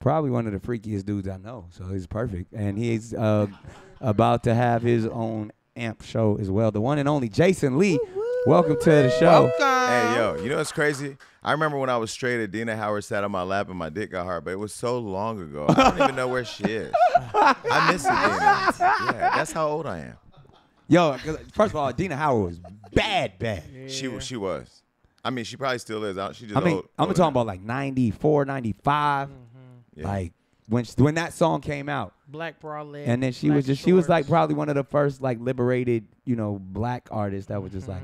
probably one of the freakiest dudes I know. So he's perfect, and he's uh, about to have his own amp show as well. The one and only Jason Lee. Welcome to the show. Hey yo, you know what's crazy? I remember when I was straight, Adina Howard sat on my lap and my dick got hard, but it was so long ago. I don't even know where she is. I miss Adina. Yeah, that's how old I am. Yo, first of all, Dina Howard was bad, bad. She was. She was. I mean, she probably still is. I- She just. I mean, old, I'm older. talking about like 94, 95. Yeah. Like when she, when that song came out, Black bralette. and then she black was just she was like probably one of the first like liberated, you know, black artists that was just like,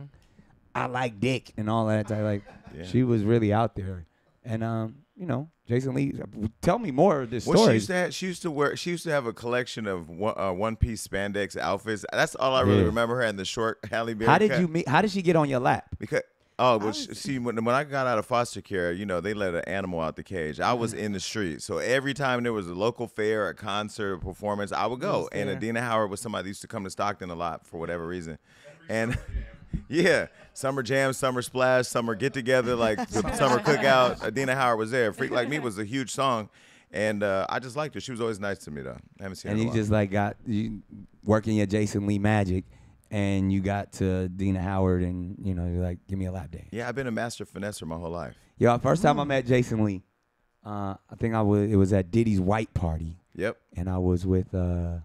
I like dick and all that. type, Like Yeah. she was really out there, and um, you know, Jason Lee. Tell me more of this Well, she story. used to have, she used to wear she used to have a collection of one, uh, one piece spandex outfits. That's all I really Yeah. remember her and the short Halle Berry. How did cut. you meet? How did she get on your lap? Because oh, well, sh- see, when, when I got out of foster care, you know, they let an animal out the cage. I was in the street, so every time there was a local fair, a concert, a performance, I would go. And. Adina Howard was somebody that used to come to Stockton a lot for whatever reason, and. Yeah, summer jam, summer splash, summer get together, like the summer cookout. Adina Howard was there. Freak like me was a huge song, and uh, I just liked her. She was always nice to me though. I haven't seen And her. in you a while. just like got you working your Jason Lee magic, and you got to Dina Howard, and you know, you're like, give me a lap dance. yeah, I've been a master finesser my whole life. Yo, first time I met Jason Lee, uh, I think I was it was at Diddy's white party, Yep. and I was with uh,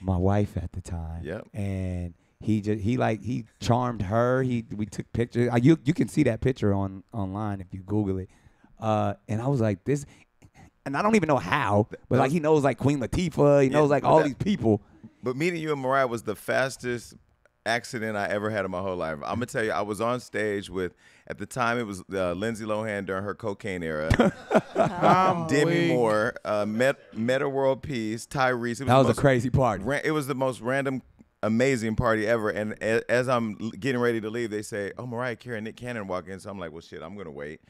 my wife at the time. Yep. And he just he like he charmed her. He we took pictures. Uh, you you can see that picture on online if you Google it. Uh, and I was like this, and I don't even know how, but like he knows like Queen Latifah. He Yeah, knows like all that- these people. But meeting you and Mariah was the fastest accident I ever had in my whole life. I'm gonna tell you, I was on stage with at the time it was uh, Lindsay Lohan during her cocaine era, I'm Demi. Moore, uh, Met, Metta World Peace, Tyrese. It That was the a crazy party. ra- it was the most random, amazing party ever. And a- as I'm getting ready to leave, they say, "Oh, Mariah Carey and Nick Cannon walk in." So I'm like, "Well, shit, I'm gonna wait."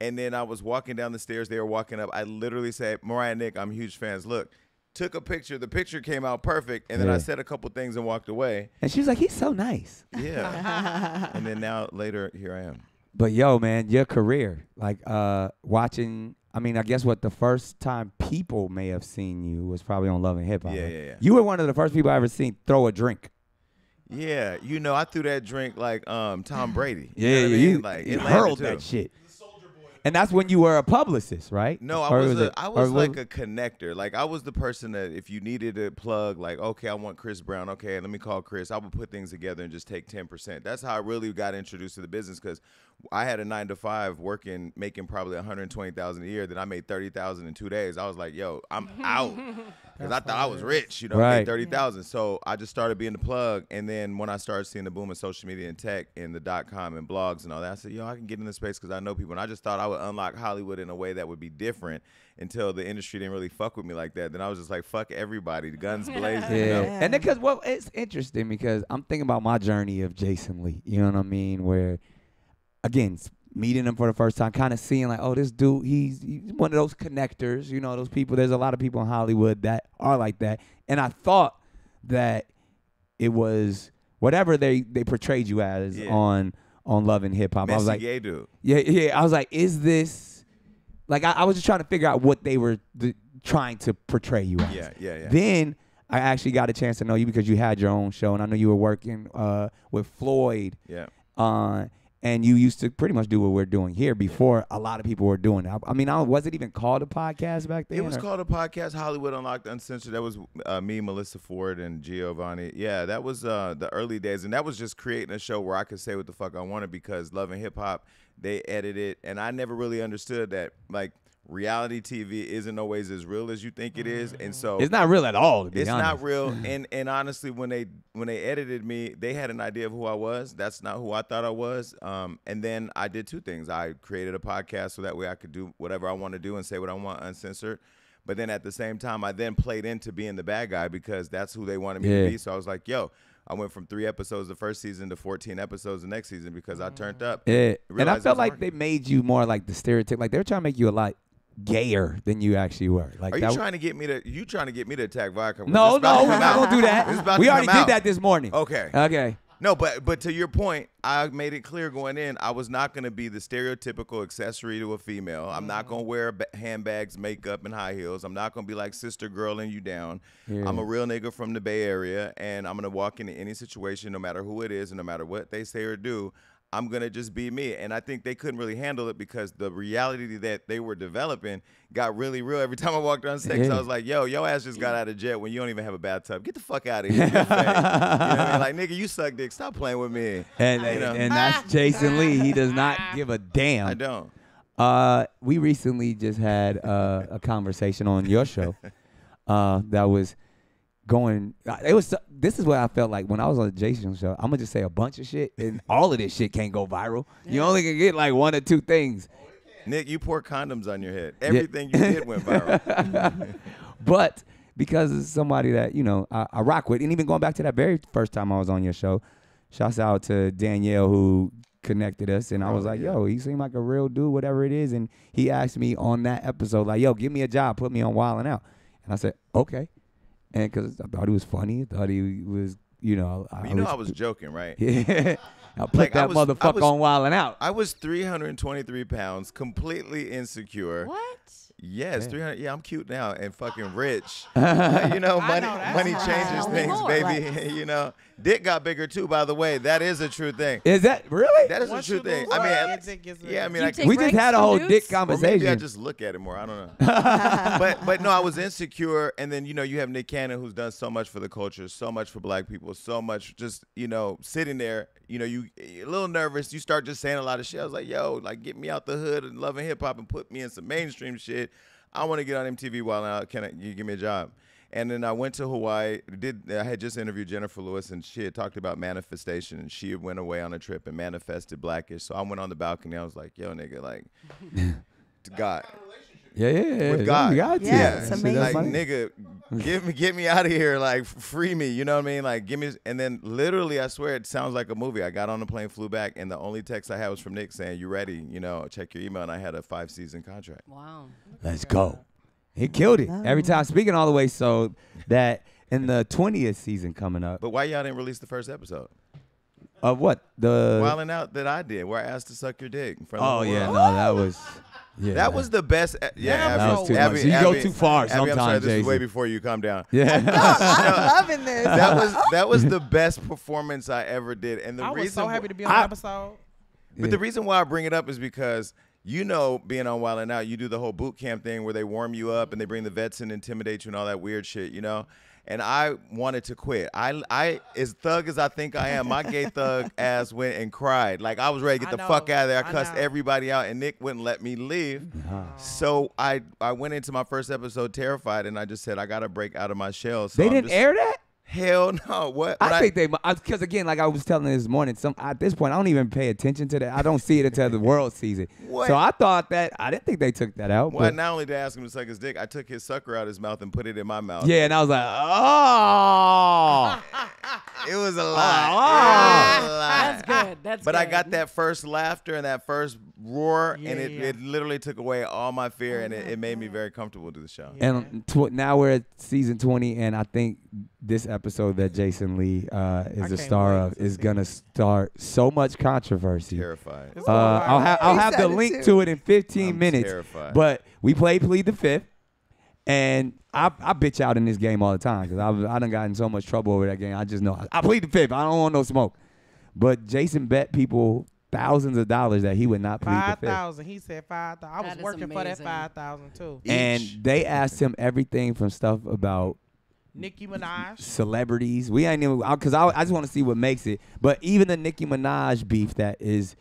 And then I was walking down the stairs. They were walking up. I literally said, "Mariah and Nick, I'm huge fans. Look." Took a picture. The picture came out perfect, and then Yeah. I said a couple things and walked away. And she was like, he's so nice. Yeah. and then now later, here I am. But yo, man, your career, like uh watching I mean, I guess what the first time people may have seen you was probably on Love and Hip Hop. Yeah, right? yeah, yeah. You were one of the first people I ever seen throw a drink. Yeah, you know, I threw that drink like um Tom Brady. You Yeah, know what I you, like you it hurled that shit. And that's when you were a publicist, right? No, I Or was, a, it- I was like a connector. Like I was the person that if you needed a plug, like okay, I want Chris Brown. Okay, let me call Chris. I would put things together and just take ten percent. That's how I really got introduced to the business because I had a nine to five working, making probably one hundred twenty thousand a year. Then I made thirty thousand in two days. I was like, yo, I'm out because I thought I was rich. You know, Right. made thirty thousand. So I just started being the plug. And then when I started seeing the boom of social media and tech and the dot com and blogs and all that, I said, yo, I can get in this space because I know people. And I just thought I would unlock Hollywood in a way that would be different until the industry didn't really fuck with me like that. Then I was just like, fuck everybody, the guns blazing. You Yeah. know? And because well, it's interesting because I'm thinking about my journey of Jason Lee. You know what I mean? Where again, meeting him for the first time, kind of seeing like, oh, this dude, he's, he's one of those connectors. You know, those people. There's a lot of people in Hollywood that are like that. And I thought that it was whatever they they portrayed you as Yeah. on on Love and Hip Hop. I was like, gay dude. yeah, yeah. I was like, is this like I, I was just trying to figure out what they were th- trying to portray you as. Yeah, yeah, yeah. Then I actually got a chance to know you because you had your own show, and I know you were working uh, with Floyd, Yeah. uh, and you used to pretty much do what we're doing here before a lot of people were doing it. I, I mean, I, was it even called a podcast back then? It was or- called a podcast, Hollywood Unlocked Uncensored. That was uh, me, Melyssa Ford, and Giovanni. Yeah, that was uh, the early days, and that was just creating a show where I could say what the fuck I wanted because Love and Hip Hop, they edited, and I never really understood that like reality TV isn't always as real as you think it is, and so It's not real at all. It's honest. not real and and honestly when they when they edited me they had an idea of who i was that's not who i thought i was um, and then i did two things i created a podcast so that way i could do whatever i want to do and say what i want uncensored but then at the same time i then played into being the bad guy because that's who they wanted me Yeah. to be so i was like yo I went from three episodes the first season to 14 episodes the next season because I turned up. Yeah, and I felt like working. they made you more like the stereotype. Like they were trying to make you a lot gayer than you actually were. Like Are you that, trying to get me to? You trying to get me to attack vodka? No, no, we're not gonna do that. We already did out. that this morning. Okay. Okay. No, but but to your point, I made it clear going in. I was not going to be the stereotypical accessory to a female. I'm not going to mm. wear ba- handbags, makeup, and high heels. I'm not going to be like sister girling you down. Yeah. I'm a real nigga from the Bay Area, and I'm going to walk into any situation, no matter who it is, and no matter what they say or do. I'm gonna just be me, and I think they couldn't really handle it because the reality that they were developing got really real. Every time I walked on stage, Yeah. I was like, "Yo, your ass just got out of jail when you don't even have a bathtub. Get the fuck out of here." You're fake. you know what I mean? Like, nigga, you suck dick. Stop playing with me. And You know? and that's Jason Lee. He does not give a damn. I don't. Uh, we recently just had uh, a conversation on your show uh, that was going. uh, It was. This is what I felt like when I was on the Jason show. I'm gonna just say a bunch of shit, and all of this shit can't go viral. You only can get like one or two things. Nick, you pour condoms on your head. Everything you did went viral. But because it's somebody that you know I, I rock with, and even going back to that very first time I was on your show, shouts out to Danielle who connected us, and I oh, was Oh, like, yeah. "Yo, he seemed like a real dude, whatever it is." And he asked me on that episode, like, "Yo, give me a job, put me on Wild 'N Out," and I said, "Okay," and because I thought he was funny, I thought he was, you know, I you know, I was joking, right? yeah, I put Like, I that was- I motherfucker was- on Wild 'N Out. I was 323 pounds, completely insecure. What? Yes, Yeah. 300. Yeah, I'm cute now and fucking rich. You know, money know money right. changes things, more, baby. you know, dick got bigger too. By the way, that is a true thing. Is that really? That is Once a true thing. lose I mean, weight, at- your dick gets yeah, I mean, I, we just had a whole dudes? dick or maybe I just look at it more. I don't know. but but no, I was insecure, and then you know you have Nick Cannon who's done so much for the culture, so much for Black people, so much just you know sitting there. You know you you're a little nervous. You start just saying a lot of shit. I was like, yo, like get me out the hood and Love and Hip Hop and put me in some mainstream shit. I want to get on MTV while now. Can I, you give me a job? And then I went to Hawaii. Did I had just interviewed Jennifer Lewis, and she had talked about manifestation, and she went away on a trip and manifested black-ish. So I went on the balcony. I was like, "Yo, nigga, like, to God, yeah, yeah, yeah. with God, you got to. Yeah, it's See, amazing. like, funny. nigga, get me, get me out of here, like, free me. You know what I mean? Like, give me." And then literally, I swear, it sounds like a movie. I got on the plane, flew back, and the only text I had was from Nick saying, "You ready? You know, check your email." And I had a five season contract. Wow. Let's go. He killed it every time. Speaking all the way so that in the twentieth season coming up But why y'all didn't release the first episode? Of what the Wilding out that I did, where I asked to suck your dick in front oh of the yeah world. no that was yeah That was the best. uh, Yeah, That was too Abby, much. You go too far Abby, I'm sorry. sometimes, This is way Jason. before you. Calm down. yeah I'm loving this. That was that was the best performance I ever did, and the I reason was so happy to be on I- the episode. But the reason why I bring it up is because you know, being on Wild 'N Out, you do the whole boot camp thing where they warm you up and they bring the vets in, intimidate you, and all that weird shit, you know. And I wanted to quit. I, I, as thug as I think I am, my gay thug ass went and cried. Like I was ready to get I the know. fuck out of there. I I cussed know. everybody out, and Nick wouldn't let me leave. So I, I went into my first episode terrified, and I just said I got to break out of my shell. So they I'm didn't just- air that Hell no. What? I When think they because again like I was telling this morning some at this point I don't even pay attention to that I don't see it until the world sees it What? so I thought that I didn't think they took that out Well, but not only did I ask him to suck his dick, I took his sucker out of his mouth and put it in my mouth. yeah and I was like oh It was a Oh. lot. It was a lot. That's good. That's But I got that first laughter and that first roar, Yeah, and it, yeah. it literally took away all my fear, and it, it made me very comfortable to the show. Yeah. And tw- now we're at season 20, and I think this episode that Jason Lee uh, is I a star of to is gonna start so much controversy. Terrified. Uh, I'll right. have I'll have the link too. to it in 15 I'm minutes. terrified. But we played plead the fifth, and I I bitch out in this game all the time because I I done gotten so much trouble over that game. I just know I plead the fifth. I don't want no smoke. But Jason bet people thousands of dollars that he would not plead Five the fifth. thousand. He said five thousand. I was That is working for that amazing. five thousand too. And they asked him everything from stuff about Nicki Minaj. celebrities. We ain't even because I, I just want to see what makes it. But even the Nicki Minaj beef that is,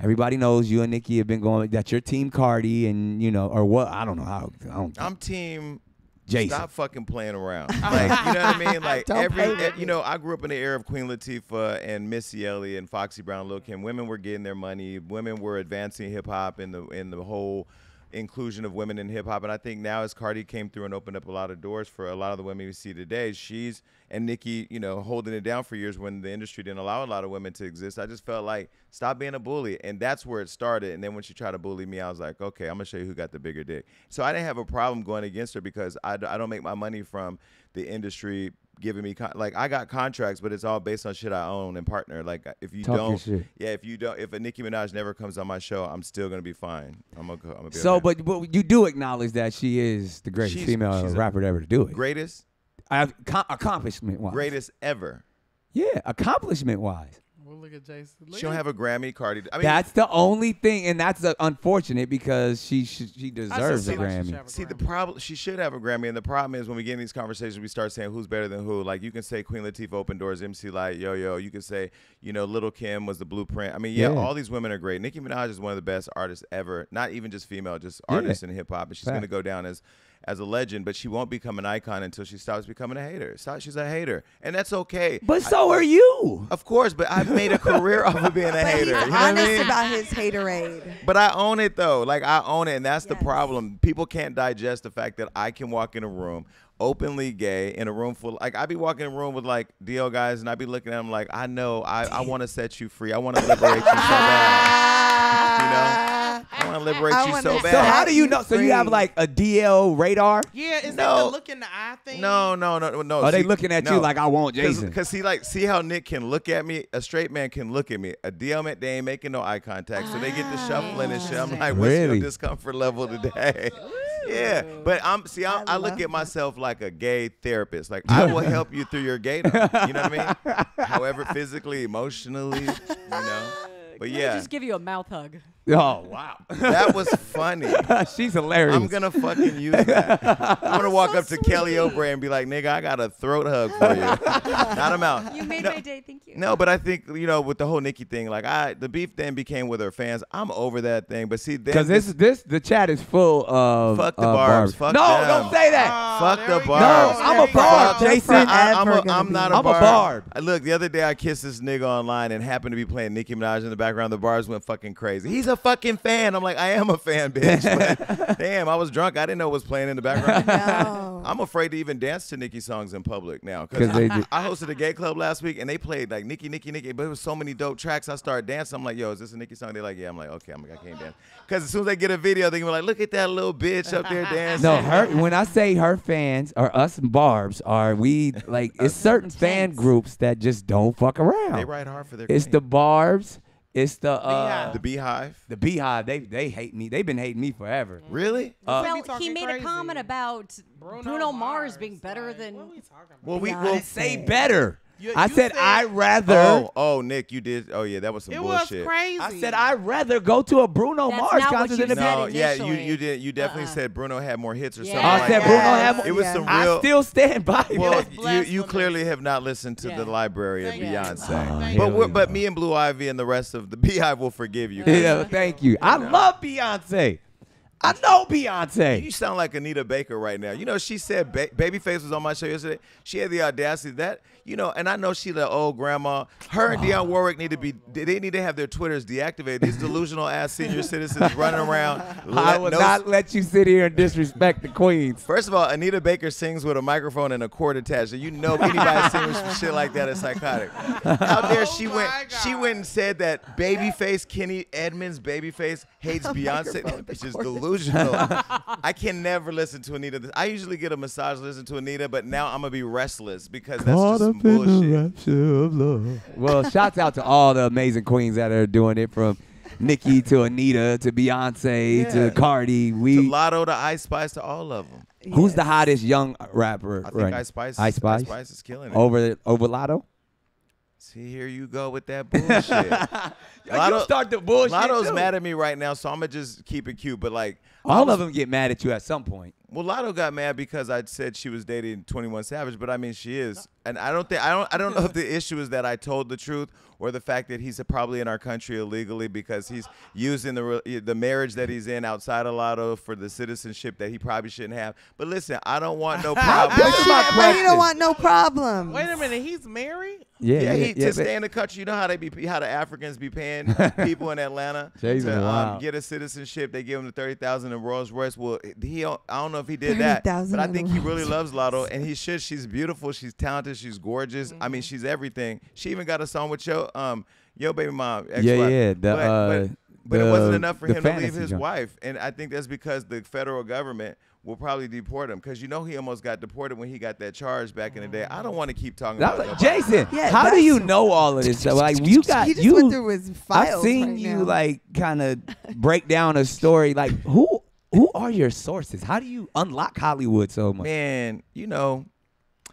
everybody knows you and Nicki have been going. That your team Cardi and you know or what? I don't know how. I don't. I'm team. Jason. Stop fucking playing around. Like you know what I mean? Like Don't every, you know, I grew up in the era of Queen Latifah and Missy Elliott and Foxy Brown, Lil Kim. Women were getting their money. Women were advancing hip hop in the in the whole inclusion of women in hip hop. And I think now as Cardi came through and opened up a lot of doors for a lot of the women we see today, she's and Nicki, you know, holding it down for years when the industry didn't allow a lot of women to exist. I just felt like stop being a bully, and that's where it started. And then when she tried to bully me, I was like, okay, I'm gonna show you who got the bigger dick. So I didn't have a problem going against her because I, I don't make my money from the industry giving me con- like I got contracts, but it's all based on shit I own and partner. Like uh, if you Talk your don't, shit. yeah, if you don't, if a Nicki Minaj never comes on my show, I'm still gonna be fine. I'm gonna, I'm gonna be So, okay. but but you do acknowledge that she is the greatest She's- female she's a rapper to ever to do it. greatest, com- accomplishment wise. greatest ever. Yeah, accomplishment wise. We'll look at Jason. She don't have a Grammy. Cardi. I mean, That's the only thing, and that's uh, unfortunate because she she, she deserves a feel like she should Grammy. See the problem, she should have a Grammy, and the problem is when we get in these conversations, we start saying who's better than who. Like you can say Queen Latifah opened doors, MC Lyte, Yo Yo. You can say you know Lil Kim was the blueprint. I mean, yeah, Yeah. all these women are great. Nicki Minaj is one of the best artists ever. Not even just female, just Yeah. artists in hip hop, and she's Fact. gonna go down as as a legend. But she won't become an icon until she stops becoming a hater. Stop, she's a hater, and that's okay. But so are you. Of course, but I've made a career off of being a But hater. he's You know what I honest mean? about his haterade. But I own it though. Like I own it, and that's the problem. People can't digest the fact that I can walk in a room openly gay in a room full. Like I'd be walking in a room with like DL guys, and I'd be looking at them like I know I, I want to set you free. I want to liberate you so bad. You know, I want to liberate I you so bad. So how do you you know? So you have like a DL radar? Yeah, is that No. the look in the eye thing? No, no, no, no. Are they looking at no. you like I want Jason? Because see, like, see how Nick can look at me. A straight man can look at me. A DL man, they ain't making no eye contact, so they get the shuffling and shit. I'm ah. like, what's Really? your discomfort level oh, today? yeah, but I'm see, I, I I look at myself like a gay therapist. Like, I will help you through your gaydom. You know what I mean? However, physically, emotionally, you know. But Let me yeah, just give you a mouth hug. Oh wow, that was funny. she's hilarious. I'm gonna fucking use that. I'm gonna walk up to Kelly Oubre and be like, "Nigga, I got a throat hug for you." Not a mouth. You made No. my day. Thank you. No, but I think you know with the whole Nicki thing, like I, the beef then became with her fans. I'm over that thing, but see, then Because this this the chat is full of Fuck the uh, barbs. Fuck no, them. don't say that. Oh, fuck the we barbs. No, I'm a you go. barb, Jason. I, am forever a, gonna I'm not a I'm a barb. barb. I- Look, the other day I kissed this nigga online and happened to be playing Nicki Minaj in the background. The bars went fucking crazy. He's a fucking fan. I'm like, I am a fan, bitch. But damn, I was drunk. I didn't know what was playing in the background. No. I'm afraid to even dance to Nicki songs in public now. Because do- I hosted a gay club last week and they played like Nicki, Nicki, Nicki, but it was so many dope tracks. I started dancing. I'm like, yo, is this a Nicki song? They're like, yeah. I'm like, okay, I'm like, I can't dance. Because as soon as they get a video, they're gonna be like, look at that little bitch up there dancing. No, her. When I say her fans or us barbs, are we like? It's certain fan groups that just don't fuck around. They ride hard for their It's queen. the barbs. It's the uh, Beehive. the beehive. the beehive. They they hate me. They've been hating me forever. Really? Uh, well, he made crazy. a comment about Bruno, Mars, being better like, than. What we talking about? Well, we Yeah, well, Say better. You- I you said, said- I'd rather. Oh, oh, Nick, you did. Oh yeah, that was some it was bullshit. crazy. I said I'd rather go to a Bruno That's Mars not what concert you than a said No, yeah, you initially. you did. You definitely Uh-uh. said Bruno had more hits or Yeah. something. I like said that. Bruno had more- It was Yeah. some I real. still stand by it. well, was you, you clearly have not listened to Yeah. the library of Thank you. Beyonce. Thank but hell we're, but me and Blue Ivy and the rest of the Beehive will forgive you. Yeah, thank you. I love Beyonce. I know Beyonce. You sound like Anita Baker right now. You know, she said ba- Babyface was on my show yesterday. She had the audacity that, you know, and I know she the old grandma. Her and Dionne Warwick need to be, they need to have their Twitters deactivated. These delusional ass senior citizens running around. I let will no- not let you sit here and disrespect the queens. First of all, Anita Baker sings with a microphone and a cord attached, and you know anybody singing some shit like that is psychotic. Out there, she Oh went, my she went and said that Babyface Kenny Edmonds, Babyface hates Beyonce. microphone, It's just delusional. I can never listen to Anita. I usually get a massage listen to Anita, but now I'm gonna be restless because that's just some bullshit. Well, shouts out to all the amazing queens that are doing it from Nicki to Anita to Beyonce Yeah. to Cardi. To We Latto to Ice Spice to all of them. who's the hottest young rapper? I think right? Ice Spice, Ice Spice? Ice Spice is killing it. over over Latto. See, here you go with that bullshit. you start the bullshit. Latto's too. mad at me right now, so I'm gonna just keep it cute. But like, I All was- of them get mad at you at some point. Well, Latto got mad because I said she was dating 21 Savage, but I mean she is, and I don't think I don't I don't know if the issue is that I told the truth or the fact that he's probably in our country illegally because he's using the the marriage that he's in outside of Latto for the citizenship that he probably shouldn't have. But listen, I don't want no problem. This is my But you don't want no problems. Wait a minute, he's married. Yeah, Yeah, yeah, he, yeah, to stay in the country, you know how they be, how the Africans be paying people in Atlanta Jason, to um, wow. get a citizenship. They give him the thirty thousand in Rolls Royce. Well, he, I don't know if he did that, but I think he really loves Latto, and he should. She's beautiful. She's talented. She's gorgeous. I mean, she's everything. She even got a song with yo, um, yo baby mom. Yeah, ex-wife. yeah, the, but, uh, but, but it wasn't enough for him to leave his joint. wife, and I think that's because the federal government will probably deport him because you know he almost got deported when he got that charge back in the day. I don't want to keep talking I about like. Jason, Yeah, how do you know all of this stuff? Like you got you. went through his I've seen right you now. like kind of break down a story. Like who who are your sources? How do you unlock Hollywood so much? Man, you know,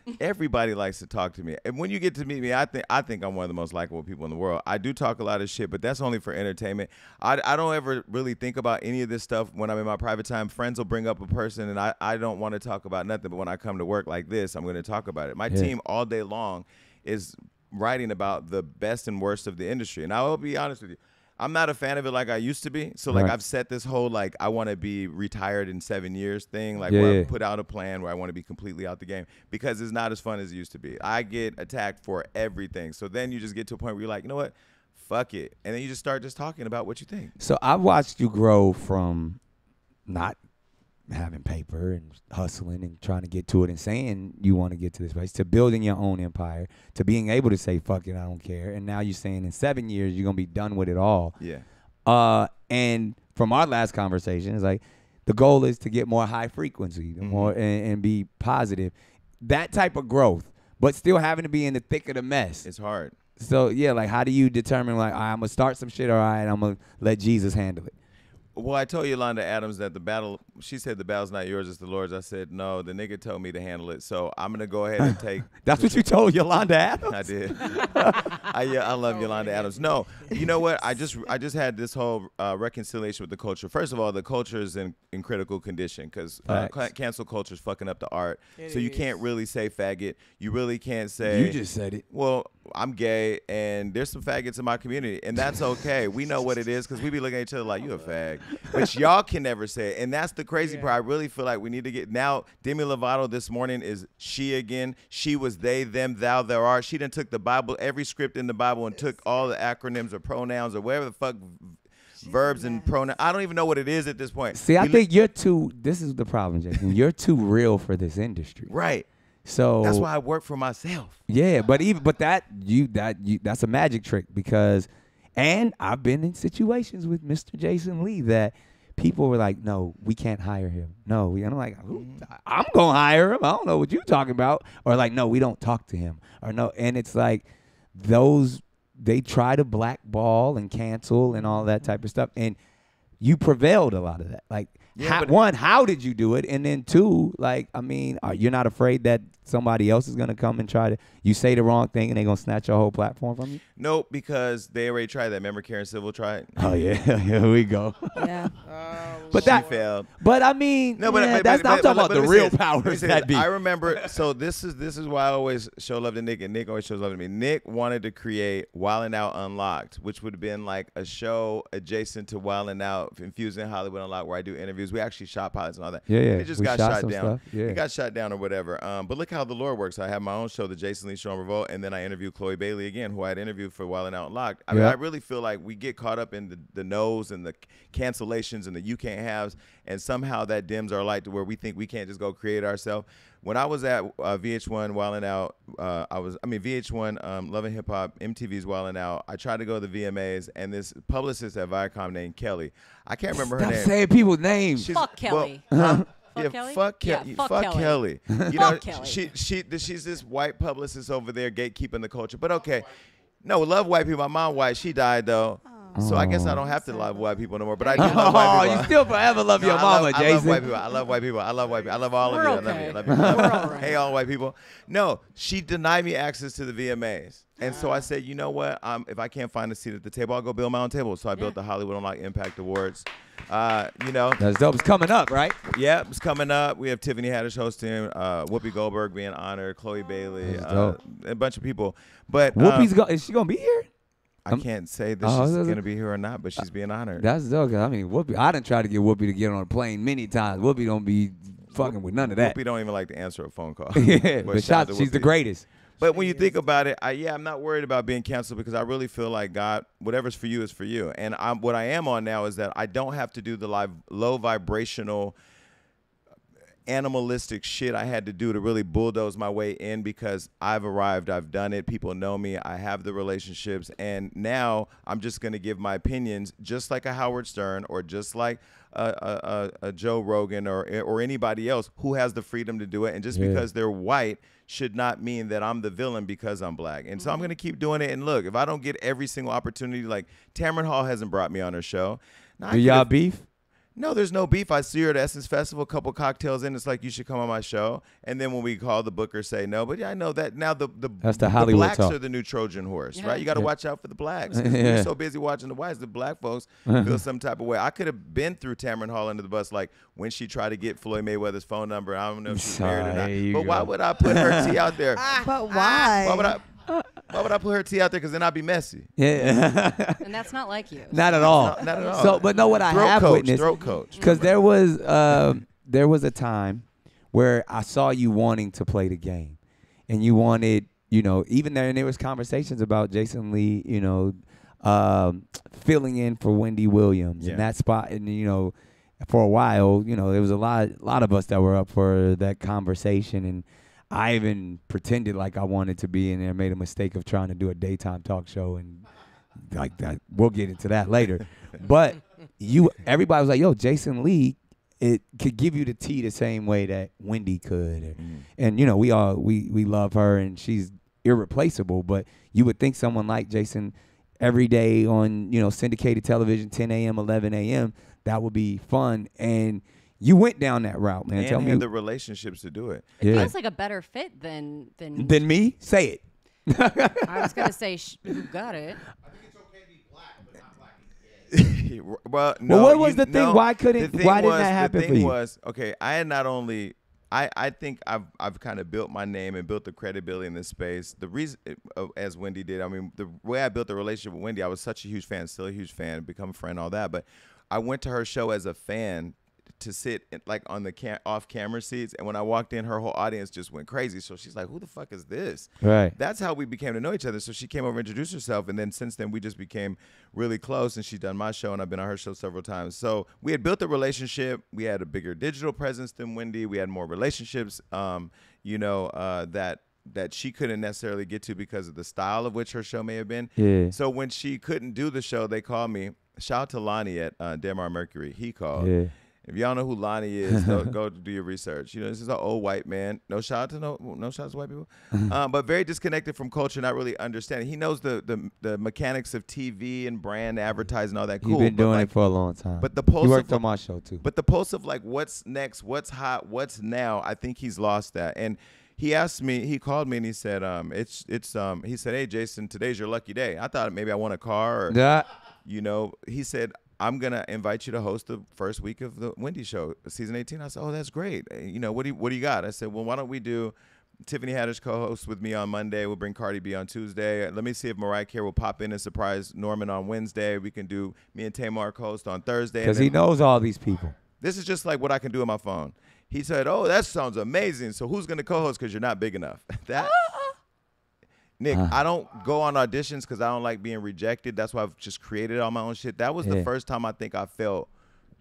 everybody likes to talk to me. And when you get to meet me, I think I think I'm one of the most likable people in the world. I do talk a lot of shit, but that's only for entertainment. I, I don't ever really think about any of this stuff when I'm in my private time. Friends will bring up a person and I, I don't want to talk about nothing, but when I come to work like this, I'm going to talk about it. My Yeah. team all day long is writing about the best and worst of the industry. And I will be honest with you. I'm not a fan of it like I used to be. So like Right. I've set this whole like I want to be retired in seven years thing. Like Yeah, where I put out a plan where I want to be completely out the game because it's not as fun as it used to be. I get attacked for everything. So then you just get to a point where you're like, you know what? Fuck it. And then you just start just talking about what you think. So I've watched you grow from not having paper and hustling and trying to get to it and saying you want to get to this place to building your own empire to being able to say fuck it I don't care and now you're saying in seven years you're gonna be done with it all. Yeah. Uh, and from our last conversation, it's like the goal is to get more high frequency, the more and, and be positive. That type of growth, but still having to be in the thick of the mess. It's hard. so yeah, like how do you determine like right, I'm gonna start some shit, all right, I'm gonna let Jesus handle it. Well, I told Yolanda Adams that the battle, she said the battle's not yours, it's the Lord's. I said, no, the nigga told me to handle it. So I'm going to go ahead and take. That's what you told Yolanda Adams. I did. I yeah, I love Yolanda Adams. No, you know what? I just I just had this whole uh, reconciliation with the culture. First of all, the culture is in, in critical condition because uh, Facts. cancel culture is fucking up the art. It so you can't really say faggot. You really can't say. You just said it. Well, I'm gay, and there's some faggots in my community, and that's okay. we know what it is because we be looking at each other like you a fag, but y'all can never say it, and that's the crazy Yeah. part. I really feel like we need to get now. Demi Lovato this morning is she again. She was they, them, thou, there are. She done took the Bible, every script in the Bible, and took all the acronyms or pronouns or whatever the fuck verbs and pronouns. I don't even know what it is at this point. See, I We li- think you're too. This is the problem, Jason. You're too real for this industry. right. So That's why I work for myself. Yeah, but even but that you that you that's a magic trick because, and I've been in situations with Mr. Jason Lee that people were like, "No, we can't hire him." No, we, and I'm like, mm-hmm. "I'm gonna hire him." I don't know what you're talking about, or like, "No, we don't talk to him," or no, and it's like those they try to blackball and cancel and all that type of stuff, and you prevailed a lot of that. Like, Yeah, how, one, how did you do it? And then two, like, I mean, are you're not afraid that somebody else is gonna come and try to you say the wrong thing and they're gonna snatch your whole platform from you? Nope, because they already tried that. Remember Karen Civil tried? Oh yeah, here we go. Yeah. Oh, But She that- failed. But I mean, No, but, yeah, but- that's but- not I'm but- talking but about let the real this. Powers say that be. I remember. So this is this is why I always show love to Nick, and Nick always shows love to me. Nick wanted to create Wild 'N Out Unlocked, which would have been like a show adjacent to Wild 'N Out, infusing Hollywood Unlocked, where I do interviews. We actually shot pilots and all that. Yeah, yeah. It just We got shot shot, some down. stuff. Yeah. It got shot down or whatever. Um, but look how the Lord works. I have my own show, the Jason Lee Show on Revolt, and then I interview Chloe Bailey again, who I had interviewed for Wild 'N Out Unlocked. I mean, Yeah. I really feel like we get caught up in the, the no's and the cancellations and the you can't haves, and somehow that dims our light to where we think we can't just go create ourselves. When I was at uh, VH1 Wild 'N Out, uh, I was I mean VH1 um, Love and Hip Hop, MTV's Wild 'N Out. I tried to go to the VMAs, and this publicist at Viacom named Kelly. I can't remember her Stop name. saying people's names. She's- Fuck Kelly. Well, huh? Fuck yeah, Kelly? fuck, Yeah, fuck fuck Kelly. Kelly. You Fuck know, Kelly. she she she's this white publicist over there gatekeeping the culture. But okay, no, love white people. My mom white. She died though, so I guess I don't have to love white people no more. But I do love white people. Oh, people. you still forever love No, your I mama, love, I love white people. I love white people. I love white people. I love all We're of you. okay. I love you. I love you. I love you. We're all right. Hey, all white people. No, she denied me access to the VMAs. And so I said, you know what? Um, if I can't find a seat at the table, I'll go build my own table. So I built the Hollywood Unlocked Impact Awards. Uh, you know, That's dope. It's coming up, right? yeah, it's coming up. We have Tiffany Haddish hosting, uh, Whoopi Goldberg being honored, Chloe Bailey, uh, a bunch of people. But Whoopi's um, go- is she gonna be here? I um, can't say that Oh, she's going to be here or not, but uh, she's being honored. That's dope. 'cause I mean, Whoopi. I didn't try to get Whoopi to get on a plane many times. Whoopi don't be fucking with none of that. Whoopi don't even like to answer a phone call. yeah, But but shout shout, out she's the greatest. But when you think about it, I, yeah, I'm not worried about being canceled because I really feel like God, whatever's for you is for you. And I'm, what I am on now is that I don't have to do the live, low vibrational animalistic shit I had to do to really bulldoze my way in because I've arrived, I've done it, people know me, I have the relationships, and now I'm just gonna give my opinions, just like a Howard Stern or just like a, a, a, Joe Rogan or or anybody else who has the freedom to do it, and just Yeah. because they're white should not mean that I'm the villain because I'm black. And so I'm mm-hmm. gonna keep doing it. And look, if I don't get every single opportunity, like Tamron Hall hasn't brought me on her show. Now, Do y'all beef? No, there's no beef. I see her at Essence Festival, a couple cocktails in. It's like you should come on my show. And then when we call the booker, say no. But yeah, I know that now the the, That's the Hollywood blacks talk. are the new Trojan horse, Yeah. right? You got to Yeah. watch out for the blacks. 'cause Yeah. We're so busy watching the whites, the black folks feel some type of way. I could have been through Tamron Hall under the bus, like when she tried to get Floyd Mayweather's phone number. I don't know if she's married or Sorry, you not. But why go. would I put her tea out there? But why? Why would I? Why would I put her tea out there? Because then I'd be messy. Yeah. And that's not like you. not at all. Not, not at all. So, but know what I throat have coach, witnessed Throat coach. because there was um, there was a time where I saw you wanting to play the game, and you wanted, you know, even there, and there was conversations about Jason Lee, you know, um, filling in for Wendy Williams Yeah. in that spot, and you know, for a while, you know, there was a lot, a lot of us that were up for that conversation, and I even pretended like I wanted to be in there, made a mistake of trying to do a daytime talk show, and like that, we'll get into that later, but you, everybody was like, "Yo, Jason Lee." It could give you the tea the same way that Wendy could, or, mm. and you know we all we we love her and she's irreplaceable. But you would think someone like Jason, every day on you know syndicated television, 10 a.m., 11 a.m., that would be fun. And you went down that route, man. and Tell had me, the relationships to do it. It yeah. feels like a better fit than than. than me. Say it. I was gonna say, sh- who got it? well, no, what was you- the thing? no, Why couldn't- the thing why didn't was- that happen the for thing you? Was okay. I had not only. I, I think I've I've kind of built my name and built the credibility in this space. The reason, uh, as Wendy did, I mean, the way I built the relationship with Wendy, I was such a huge fan, still a huge fan, become a friend, all that. But I went to her show as a fan to sit in, like on the cam- off camera seats, and when I walked in, her whole audience just went crazy. So she's like, "Who the fuck is this?" Right. that's how we became to know each other. So she came over, introduced herself, and then since then we just became really close. And she's done my show, and I've been on her show several times. So we had built a relationship. We had a bigger digital presence than Wendy. We had more relationships, um, you know, uh, that that she couldn't necessarily get to because of the style of which her show may have been. Yeah. So when she couldn't do the show, they called me. Shout out to Lonnie at uh, Debmar-Mercury. He called. Yeah. If y'all know who Lonnie is, go, go do your research. You know, this is an old white man. No shout out to no no shout out to white people, um, but very disconnected from culture, not really understanding. He knows the the, the mechanics of TV and brand advertising, all that. Cool. You've been doing like, it for a long time. but the pulse of worked on my show too. but the pulse of like what's next, what's hot, what's now, I think he's lost that. And he asked me, he called me and he said, um, it's it's um, he said, hey Jason, today's your lucky day. I thought maybe I won a car or Yeah. you know, he said, I'm gonna invite you to host the first week of the Wendy show, season 18. I said, Oh, that's great. Uh, You know, what do you, what do you got? I said, Well, why don't we do Tiffany Haddish co-host with me on Monday. We'll bring Cardi B on Tuesday. Let me see if Mariah Carey will pop in and surprise Norman on Wednesday. We can do me and Tamar co-host on Thursday. Because he knows all these people. this is just like what I can do on my phone. He said, "Oh, that sounds amazing. So who's going to co-host because you're not big enough?" that Nick. I don't go on auditions because I don't like being rejected. That's why I've just created all my own shit. That was the first time I think I felt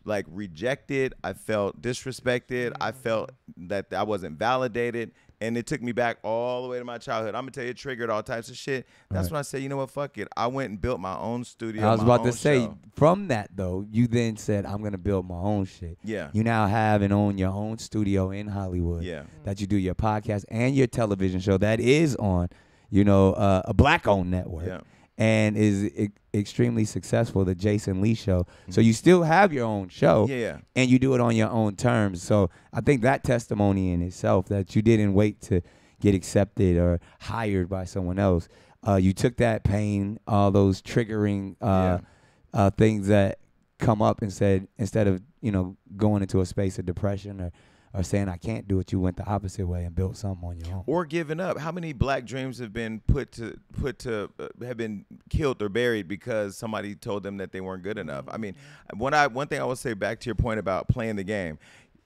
like rejected. I felt disrespected. I felt that I wasn't validated. And it took me back all the way to my childhood. I'm gonna tell you, it triggered all types of shit. That's Right. when I said, you know what, fuck it. I went and built my own studio. I was about to say, show. from that though, you then said, I'm going to build my own shit. Yeah. You now have and own your own studio in Hollywood. Yeah. That you do your podcast and your television show that is on, you know, uh, a black owned network. Yeah. And is e- extremely successful, the Jason Lee show. So you still have your own show. Mm-hmm. Yeah, yeah. and you do it on your own terms. So I think that testimony in itself that you didn't wait to get accepted or hired by someone else. Uh, you took that pain, all those triggering uh, uh, things that come up, and said instead of you know going into a space of depression or or saying I can't do it, you went the opposite way and built something on your own. or giving up. How many black dreams have been put to put to uh, have been killed or buried because somebody told them that they weren't good enough? I mean, one I one thing I will say back to your point about playing the game.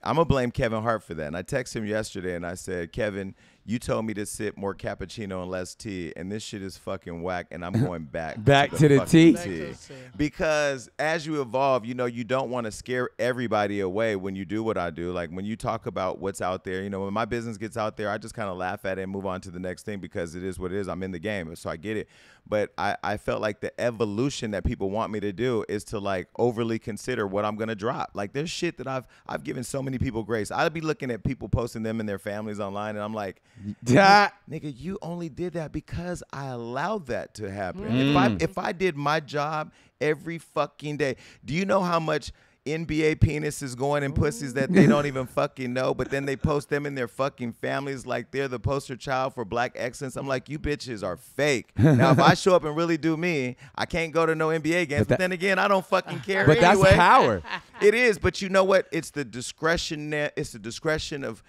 I'm gonna blame Kevin Hart for that. And I texted him yesterday and I said, Kevin, you told me to sip more cappuccino and less tea, and this shit is fucking whack, and I'm going back Back to the fucking tea? Back to the tea. because as you evolve, you know, you don't want to scare everybody away when you do what I do. Like when you talk about what's out there, you know, when my business gets out there, I just kind of laugh at it and move on to the next thing because it is what it is. I'm in the game, so I get it. But I, I felt like the evolution that people want me to do is to like overly consider what I'm gonna drop. Like there's shit that I've I've given so many people grace. I'd be looking at people posting them and their families online, and I'm like, Yeah. nigga, you only did that because I allowed that to happen. If I mm. if I did my job every fucking day, do you know how much NBA penis is going in pussies that they don't even fucking know, but then they post them in their fucking families like they're the poster child for black excellence. I'm like, you bitches are fake. Now, if I show up and really do me, I can't go to no NBA games. But, that- then again, I don't fucking care. But that's power. It is, but you know what? It's the discretion. It's the discretion of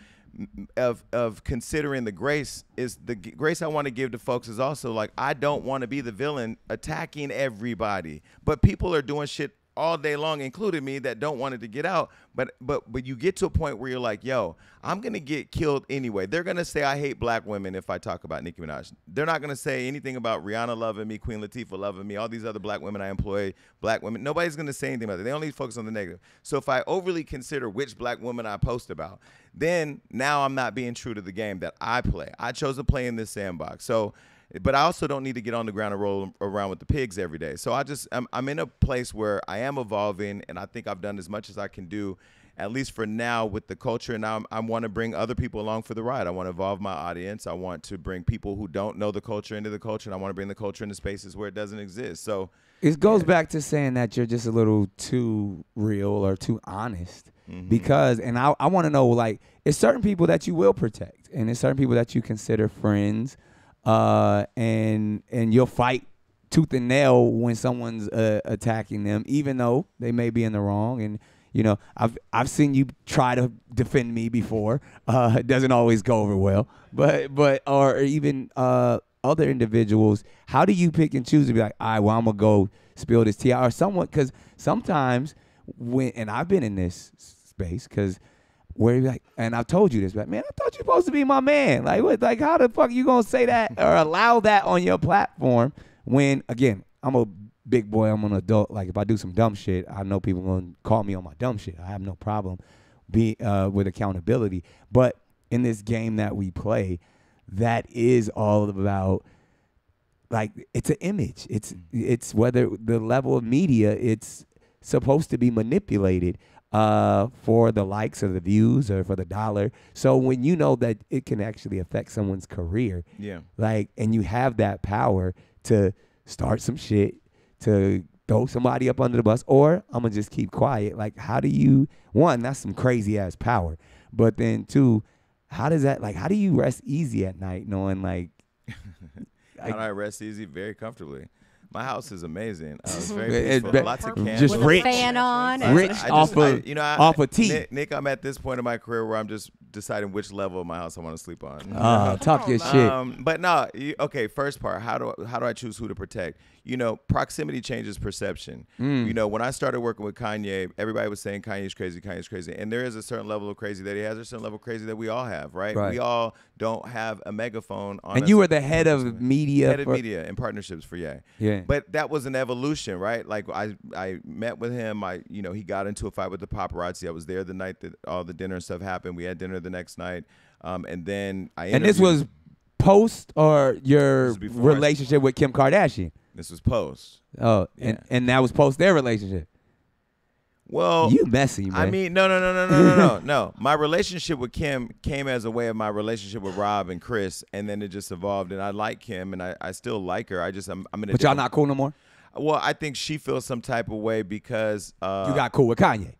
of of considering the grace is the grace I want to give to folks is also like I don't want to be the villain attacking everybody, but people are doing shit all day long, including me, that don't want it to get out. But but but you get to a point where you're like, yo, I'm gonna get killed anyway. They're gonna say I hate black women if I talk about Nicki Minaj. They're not gonna say anything about Rihanna loving me, Queen Latifah loving me, all these other black women I employ, black women. Nobody's gonna say anything about it. They only focus on the negative. So if I overly consider which black woman I post about, then now I'm not being true to the game that I play. I chose to play in this sandbox. So but I also don't need to get on the ground and roll around with the pigs every day. So I just I'm, I'm in a place where I am evolving, and I think I've done as much as I can do, at least for now with the culture. And I'm, I want to bring other people along for the ride. I want to evolve my audience. I want to bring people who don't know the culture into the culture, and I want to bring the culture into spaces where it doesn't exist. So It goes back to saying that you're just a little too real or too honest. Mm-hmm. Because, and I, I want to know, like, it's certain people that you will protect, and it's certain people that you consider friends, uh, and and you'll fight tooth and nail when someone's uh, attacking them, even though they may be in the wrong. And you know, I've I've seen you try to defend me before. Uh, it doesn't always go over well, but but or even uh, other individuals. How do you pick and choose to be like, all right, well, I'm gonna go spill this tea, or someone? Because sometimes when and I've been in this space because where you're like, and I've told you this, but man, I thought you were supposed to be my man. Like, what? Like, how the fuck you gonna say that or allow that on your platform when, again, I'm a big boy, I'm an adult. Like, if I do some dumb shit, I know people gonna call me on my dumb shit. I have no problem be uh, with accountability. But in this game that we play, that is all about like it's an image. It's it's whether the level of media it's supposed to be manipulated uh, for the likes or the views or for the dollar. So when you know that it can actually affect someone's career, yeah, like, and you have that power to start some shit, to throw somebody up under the bus, or I'm gonna just keep quiet. Like, how do you? One, that's some crazy ass power. But then two, how does that? Like, how do you rest easy at night knowing like? how do I rest easy? Very comfortably. My house is amazing. Uh, it's very It- peaceful. it- Lots of Just candles. With rich. a fan on. I- Rich I off just- I- of- you know, I, off of tea. Nick, Nick, I'm at this point in my career where I'm just deciding which level of my house I want to sleep on. Uh, talk your on shit. Um, but no, you, okay. First part, how do how do I choose who to protect? You know, proximity changes perception. Mm. You know, when I started working with Kanye, everybody was saying Kanye's crazy, Kanye's crazy, and there is a certain level of crazy that he has, a certain level of crazy that we all have, right? Right. We all don't have a megaphone on. and you were the head of media. head of media and partnerships for yeah. Yeah. But that was an evolution, right? Like I I met with him. I you know he got into a fight with the paparazzi. I was there the night that all the dinner and stuff happened. We had dinner the next night, um, and then I and this was post or your relationship with Kim Kardashian. This was post. Oh, and, Yeah. and that was post their relationship. Well, you messy, man. I mean, no, no, no, no, no, no, no, no. My relationship with Kim came as a way of my relationship with Rob and Kris, and then it just evolved. And I like Kim, and I, I still like her. I just I'm, I'm in a but y'all not cool no more. Well, I think she feels some type of way because uh, you got cool with Kanye.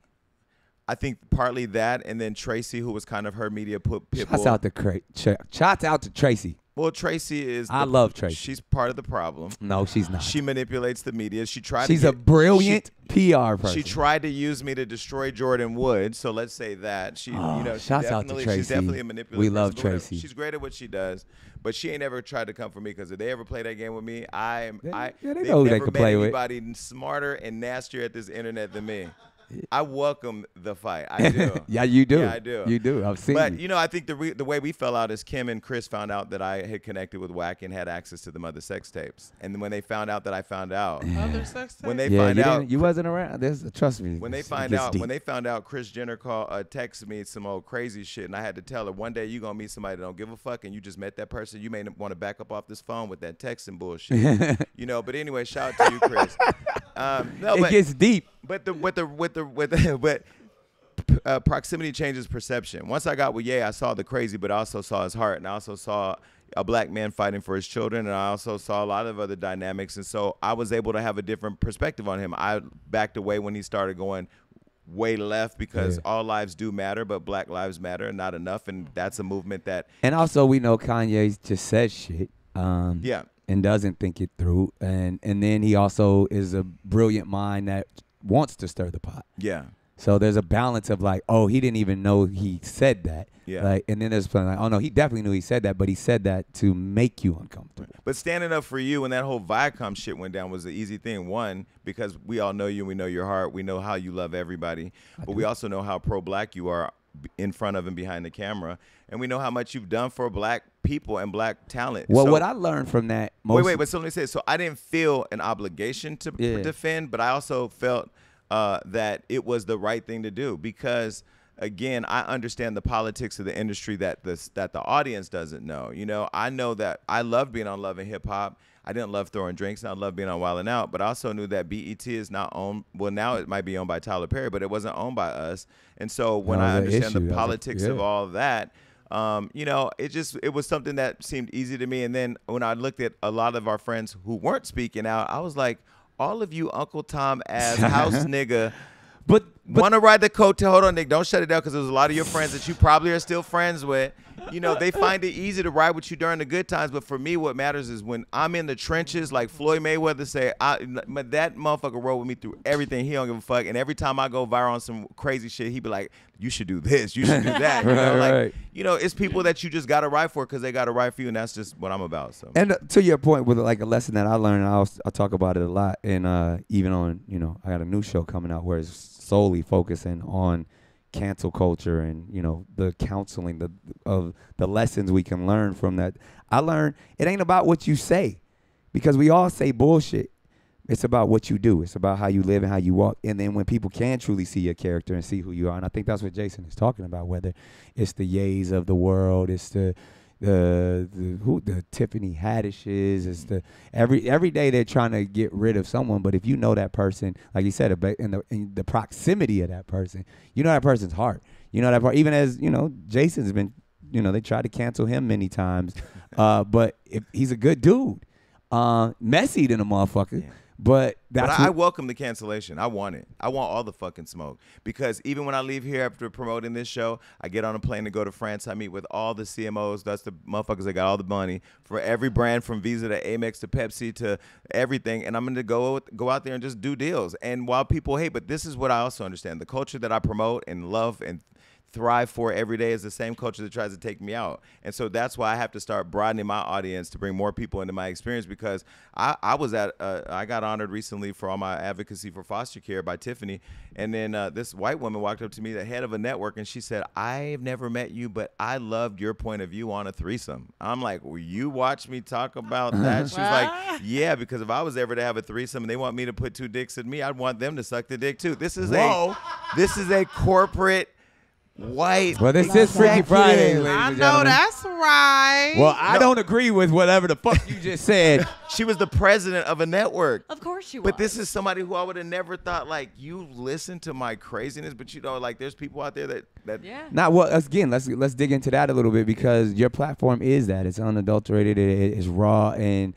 I think partly that, and then Tracy, who was kind of her media put pitbull. Shouts out to Cra- Shouts out to Tracy. Well, Tracy is. I the- love Tracy. She's part of the problem. No, she's not. She manipulates the media. She tried. she's to a get- brilliant PR She, person. she tried to use me to destroy Jordan Wood. So let's say that she, Oh, you know, she shouts out to definitely, Tracy. She's definitely a manipulative. We love person. Tracy. She's great at what she does, but she ain't ever tried to come for me because if they ever play that game with me, I am. They- I yeah, they know who they could met play with. anybody smarter and nastier at this internet than me. I welcome the fight. I do. yeah, you do. Yeah, I do. You do. I've seen But you. you know, I think the re- the way we fell out is Kim and Kris found out that I had connected with Wack and had access to the mother sex tapes, and then when they found out that I found out, Other sex tapes. when they yeah, find you, out, you wasn't around. There's, trust me. when they find out deep. when they found out Kris Jenner called uh, texted me some old crazy shit and I had to tell her one day you're gonna meet somebody that don't give a fuck and you just met that person you may want to back up off this phone with that texting bullshit you know but anyway shout out to you Kris um, no it but gets deep. but the with the with the with the but uh, proximity changes perception. Once I got with Ye, I saw the crazy, but I also saw his heart, and I also saw a black man fighting for his children, and I also saw a lot of other dynamics, and so I was able to have a different perspective on him. I backed away when he started going way left because Yeah. all lives do matter, but black lives matter, and not enough, and that's a movement that And also, we know Kanye just says shit. Um, yeah. and doesn't think it through. And and then he also is a brilliant mind that wants to stir the pot. Yeah. So there's a balance of like, oh, he didn't even know he said that. Yeah. Like, and then there's like, oh no, he definitely knew he said that, but he said that to make you uncomfortable. But standing up for you when that whole Viacom shit went down was the easy thing. One, because we all know you, and we know your heart, we know how you love everybody, but we also know how pro-black you are in front of and behind the camera, and we know how much you've done for black people and black talent. Well, So- what I learned from that, most wait, wait, but so let me say. So I didn't feel an obligation to Yeah. defend, but I also felt uh, that it was the right thing to do because, again, I understand the politics of the industry that this that the audience doesn't know. You know, I know that I love being on Love and Hip Hop. I didn't love throwing drinks, and I love being on Wild 'N Out. But I also knew that BET is not owned. Well, now it might be owned by Tyler Perry, but it wasn't owned by us. And so when I understand issue. The politics of all that, um, you know, it just it was something that seemed easy to me. And then when I looked at a lot of our friends who weren't speaking out, I was like, all of you Uncle Tom ass house nigga but but want to ride the coattail. Hold on, Nick. Don't shut it down because there's a lot of your friends that you probably are still friends with. You know, they find it easy to ride with you during the good times. But for me, what matters is when I'm in the trenches, like Floyd Mayweather say, I, that motherfucker rode with me through everything. He don't give a fuck. And every time I go viral on some crazy shit, he be like, you should do this. You should do that. You know, Right, like, right. you know, it's people that you just got to ride for because they got to ride for you. And that's just what I'm about. So. And uh, to your point, with like a lesson that I learned, and I'll I talk about it a lot, and uh, even on you know I got a new show coming out where it's solely focusing on cancel culture and you know the counseling the of the lessons we can learn from that. I learned it ain't about what you say, because we all say bullshit. It's about what you do. It's about how you live and how you walk. And then when people can truly see your character and see who you are, and I think that's what Jason is talking about. Whether it's the Yays of the world, it's the the, the who the Tiffany Haddishes, it's the every every day they're trying to get rid of someone. But if you know that person, like you said, in the in the proximity of that person, you know that person's heart. You know that part. Even as you know, Jason's been, you know, they tried to cancel him many times, uh, but if he's a good dude, uh, messy than a motherfucker. But that's but I, I welcome the cancellation. I want it. I want all the fucking smoke because even when I leave here after promoting this show, I get on a plane to go to France. I meet with all the CMOs. That's the motherfuckers that got all the money for every brand from Visa to Amex to Pepsi to everything. And I'm going to go go out there and just do deals. And while people hate, but this is what I also understand: the culture that I promote and love and thrive for every day is the same culture that tries to take me out. And so that's why I have to start broadening my audience to bring more people into my experience because I, I was at, uh, I got honored recently for all my advocacy for foster care by Tiffany. And then uh, this white woman walked up to me, the head of a network, and she said, I've never met you, but I loved your point of view on a threesome. I'm like, will you watch me talk about that? She was like, yeah, because if I was ever to have a threesome and they want me to put two dicks in me, I'd want them to suck the dick too. This is Whoa. a, this is a corporate white well, this is Freaky Friday, ladies I and know gentlemen. that's right. Well, I don't agree with whatever the fuck you just said. She was the president of a network. Of course you But this is somebody who I would have never thought like you listen to my craziness, but you know, like there's people out there that that Yeah. Now, well, again, let's let's dig into that a little bit because your platform is that it's unadulterated, it, it's raw, and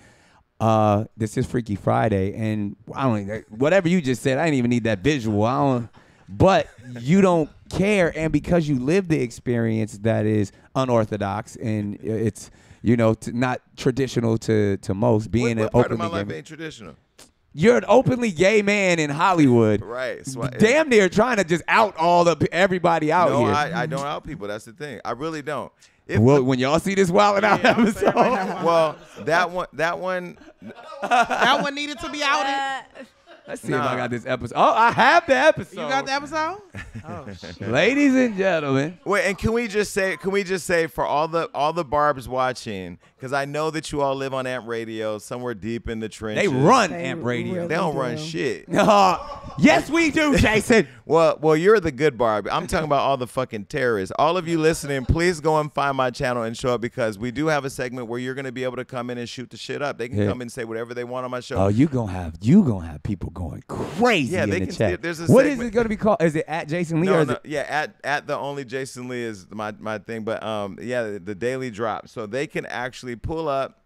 uh, this is Freaky Friday, and I don't whatever you just said. I didn't even need that visual. I don't, but you don't care, and because you live the experience that is unorthodox and it's you know t- not traditional to to most what, being what an part of my openly life gay. ain't traditional. You're an openly gay man in Hollywood. Right. So I- Damn near trying to just out all the everybody out no, here. I, I don't out people. That's the thing. I really don't. If well, when y'all see this Wild 'N Out Yeah, I'm episode, right now. well, that one, that one, that one needed to be outed. Uh, Let's see if I got this episode. Oh, I have the episode. You got the episode? Oh. Ladies and gentlemen, Wait, and can we just say? Can we just say for all the all the barbs watching? Because I know that you all live on Amp Radio, somewhere deep in the trenches. they run They Amp Radio. really They don't run do. shit. Uh, yes, we do, Jason. Well, well, you're the good barb. I'm talking about all the fucking terrorists. All of you listening, please go and find my channel and show up because we do have a segment where you're going to be able to come in and shoot the shit up. They can Yeah. come and say whatever they want on my show. Oh, you gonna have you gonna have people going crazy Yeah, in they the can chat. there's a What is segment- it gonna be called? Is it at Jason Lee or no, no, yeah, at at the only Jason Lee is my my thing, but um, yeah, the, the daily drop, so they can actually pull up.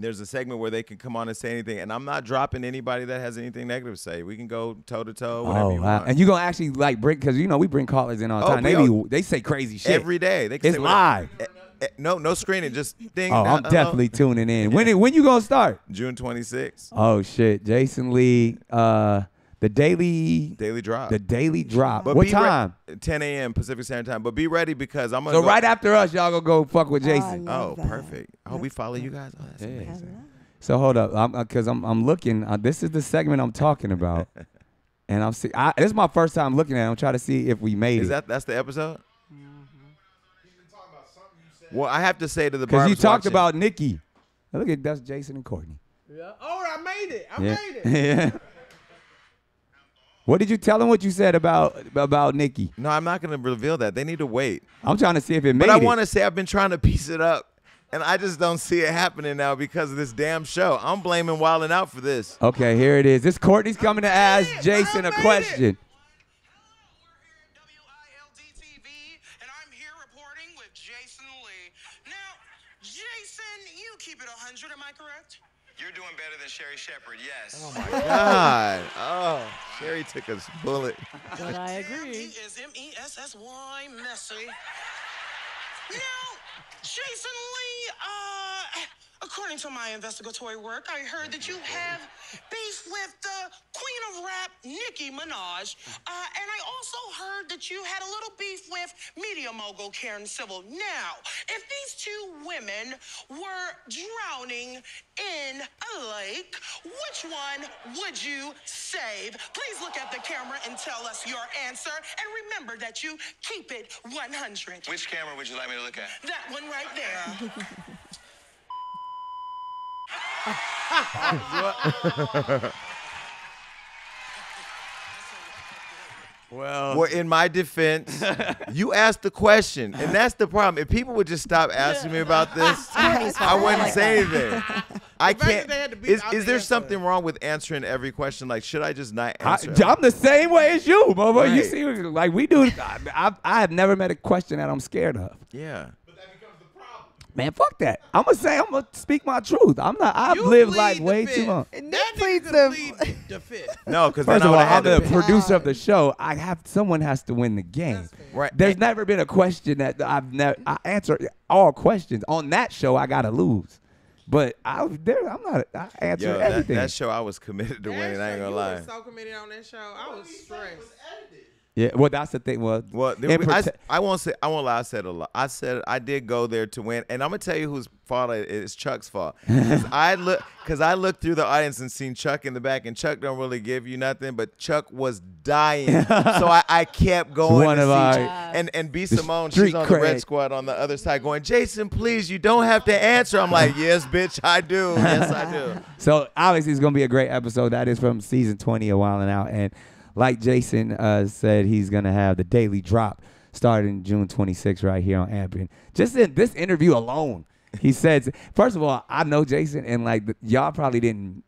There's a segment where they can come on and say anything, and I'm not dropping anybody that has anything negative to say. We can go toe to toe, whatever Oh, you wow. want. and you gonna actually like bring because you know we bring callers in all the Oh, time. They be, they say crazy shit Every day, they can It's say live. Eh, eh, no, no screening, just thing. Oh, uh, I'm uh, definitely tuning in. When when you gonna start? June 26th, Oh shit, Jason Lee, uh, the daily, daily drop. the daily drop. But what be re- time? 10 a.m. Pacific Standard Time. But be ready because I'm gonna. So go- right after us, y'all gonna go fuck with Oh, Jason. love Oh, that. perfect. Oh, we That's follow you guys. Oh, that's Yeah. amazing. So hold up, I'm because I'm I'm looking. Uh, this is the segment I'm talking about, and I'm see. I, this is my first time looking at. it. I'm trying to see if we made Is it. that that's the episode? Well, I have to say to the Because you talked watching- about Nikki. Look at that's Jason and Courtney. Yeah. Oh, I made it. I Yeah. made it. yeah. What did you tell them? What you said about about Nikki? No, I'm not going to reveal that. They need to wait. I'm trying to see if it made But I want to say I've been trying to piece it up, and I just don't see it happening now because of this damn show. I'm blaming Wild 'N Out for this. Okay, here it is. This Courtney's coming to ask. Jason a made it. question. Sherri Shepherd, yes. Oh my God. Oh, Sherry took a bullet. But I He agree. is M-E-S-S-Y messy. Now, Jason Lee, uh, according to my investigatory work, I heard that you have beef with the queen of rap, Nicki Minaj. Uh, and I also heard that you had a little beef with media mogul Karen Civil. Now, if these two women were drowning in a lake, which one would you save? Please look at the camera and tell us your answer. And remember that you keep it 100. Which camera would you like me to look at? That one right there. Well, in my defense, you asked the question, and that's the problem. If people would just stop asking me about this, I wouldn't say anything. I can't. that they had to beat Is, is there answer. something wrong with answering every question? Like, should I just not I, answer? I'm the same way as you, Bobo. You see, like we do. I, I, I have never met a question that I'm scared of. yeah. Man, fuck that. I'm gonna say I'm gonna speak my truth. I'm not. I've You lived plead life the way fifth. too long. And That Nick pleads nigga the. plead the fifth. No, because then First I of all, would I'm have the had to. producer of the show. I have someone has to win the game. Right. There's And- never been a question that I've never. I answer all questions on that show. I gotta lose, but I there. I'm not. I answer Yo, that, everything. that show I was committed to That winning. I ain't gonna you lie. was so committed on that show. I was stressed. Yeah. Well, that's the thing. Well, Well, there, I, I won't say I won't lie. I said a lot. I said I did go there to win, and I'm gonna tell you whose fault it is. Chuck's fault. Because I look, because I looked through the audience and seen Chuck in the back, and Chuck don't really give you nothing, but Chuck was dying, so I, I kept going. One of our- and and B Simone, she's on the red squad on the other side, going, Jason, please, you don't have to answer. I'm like, yes, bitch, I do. Yes, I do. So obviously it's gonna be a great episode. That is from season 20 of Wild 'N Out, and like Jason uh, said, he's gonna have the daily drop starting June 26th right here on Amp. Just in this interview alone, he says, first of all, I know Jason, and like the, y'all probably didn't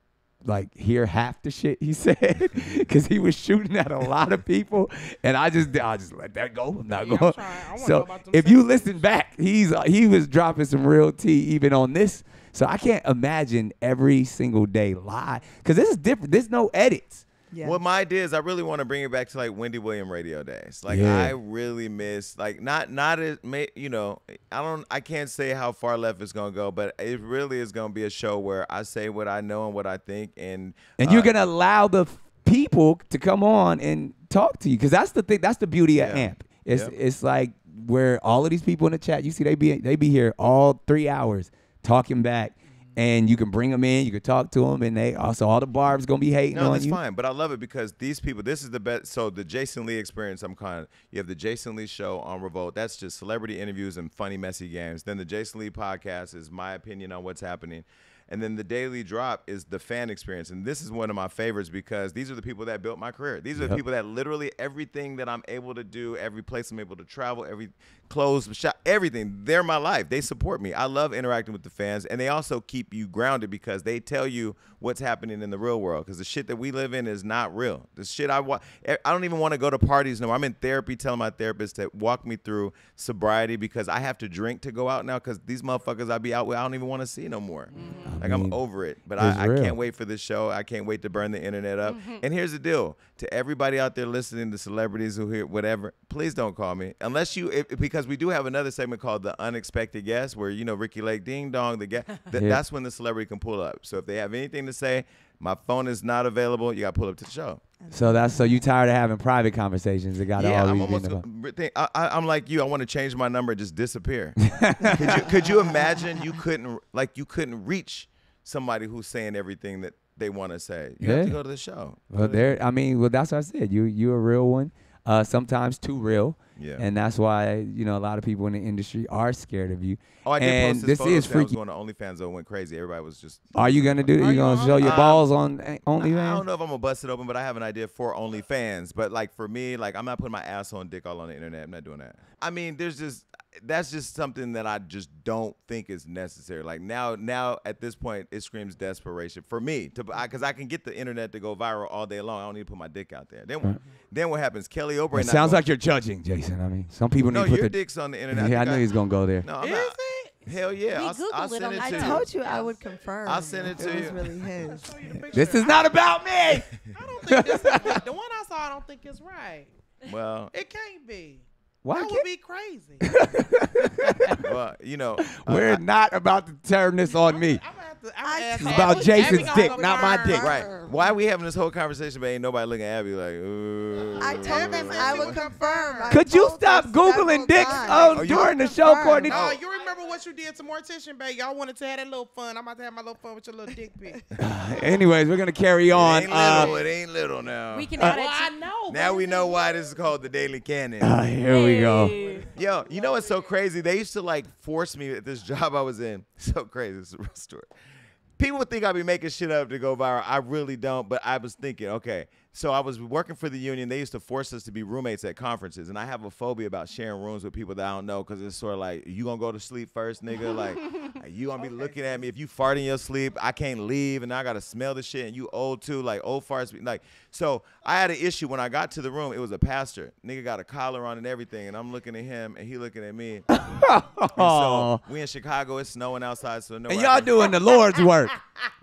like hear half the shit he said because he was shooting at a lot of people, and I just I just let that go. I'm not Yeah, I'm going. I wanna So if you listen back, he's uh, he was dropping some real tea even on this. So I can't imagine every single day live because this is different. There's no edits. Yeah. What my idea is, I really want to bring it back to like Wendy William radio days. Like Yeah. I really miss, like not not as ma- you know, I don't, I can't say how far left it's gonna go, but it really is gonna be a show where I say what I know and what I think, and And uh, you're gonna allow the people to come on and talk to you because that's the thing. That's the beauty of Yeah. AMP. It's Yep. it's like where all of these people in the chat, you see, they be they be here all three hours talking back, and you can bring them in, you can talk to them, and they also all the barbs gonna be hating No, on that's you. fine, but I love it because these people. This is the best. So the Jason Lee experience. I'm kind of. You have the Jason Lee show on Revolt. That's just celebrity interviews and funny, messy games. Then the Jason Lee podcast is my opinion on what's happening. And then the daily drop is the fan experience. And this is one of my favorites because these are the people that built my career. These are the people that literally everything that I'm able to do, every place I'm able to travel, every clothes, shop, everything, they're my life. They support me. I love interacting with the fans. And they also keep you grounded because they tell you what's happening in the real world. Because the shit that we live in is not real. The shit I want, I don't even want to go to parties no more. I'm in therapy telling my therapist to walk me through sobriety because I have to drink to go out now because these motherfuckers I be out with, I don't even want to see no more. Mm-hmm. Like I'm over it. But I, I can't wait for this show. I can't wait to burn the internet up. Mm-hmm. And here's the deal: to everybody out there listening, to celebrities who hear whatever, please don't call me unless you if, because we do have another segment called the unexpected guest, where you know Ricki Lake, Ding Dong, the guest. Th- Yeah. That's when the celebrity can pull up. So if they have anything to say, my phone is not available. You got to pull up to the show. So that's so you tired of having private conversations that got Yeah, all I'm almost. about- I, I, I'm like you. I want to change my number and just disappear. could you Could you imagine you couldn't like you couldn't reach somebody who's saying everything that they want to say? You have to go to the show. Well, there. I mean, well, that's what I said. You you a real one. Uh, sometimes too real. Yeah. And that's why you know a lot of people in the industry are scared of you. Oh, I did and post this this is that I was freaky. going to OnlyFans though. Went crazy. Everybody was just. Are you gonna do? You gonna on show your Um, balls on eh, I don't know if I'm gonna bust it open, but I have an idea for OnlyFans. But like for me, like I'm not putting my asshole and dick all on the internet. I'm not doing that. I mean, there's just that's just something that I just don't think is necessary. Like now, now at this point, it screams desperation for me to because I, can get the internet to go viral all day long. I don't need to put my dick out there. Then, what- then what happens? Kelly Oubre. It sounds like you're judging, Jason. I mean, some people no, need to your put the. dick's on the internet. yeah, I think knew he's gonna go there. No, I'm Is not. it? Hell yeah, We I'll, I'll Googled it it I to Yeah. you. told you I would confirm. I'll send it if to it was you. really his. Show you a picture. This is not about me. I don't think this is the, the one I saw. I don't think is right. Well, It can't be. Why that can't would be crazy. well, you know, uh, We're not about to turn this on me. I'm gonna have to. I'm gonna ask told It's about Jason's dick, not my dick. Right. Why are we having this whole conversation, but ain't nobody looking at Abby like, ooh. I told him I would confirm. I Could you stop googling several dicks times. Oh, during the show, Confirm. Courtney? Oh, you remember what you did to Mortician, babe? Y'all wanted to have that little fun. I'm about to have my little fun with your little dick pic. Anyways, we're gonna carry It on. ain't Uh. It ain't little now. We can Uh, add well, I it to know. now we know why this is called the Daily Cannon. uh, here we go. Yo, you know what's so crazy? They used to like force me at this job I was in. So crazy. This is a real story. People would think I'd be making shit up to go viral. I really don't, but I was thinking, okay. So I was working for the union. They used to force us to be roommates at conferences, and I have a phobia about sharing rooms with people that I don't know because it's sort of like you gonna go to sleep first, nigga. Like you gonna be looking at me if you fart in your sleep. I can't leave, and I gotta smell the shit. And you old too, like old farts. Like so, I had an issue when I got to the room. It was a pastor. Nigga got a collar on and everything, and I'm looking at him, and he looking at me. And so we in Chicago. It's snowing outside, so no. and y'all doing the Lord's work.